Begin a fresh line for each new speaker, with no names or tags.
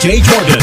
DJ Jordan.